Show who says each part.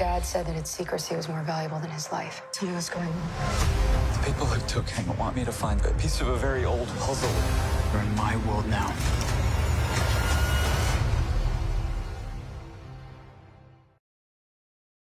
Speaker 1: Dad said that its secrecy was more valuable than his life. Tell me what's going on.
Speaker 2: The people who took him want me to find a piece of a very old puzzle.
Speaker 3: You're in my world now.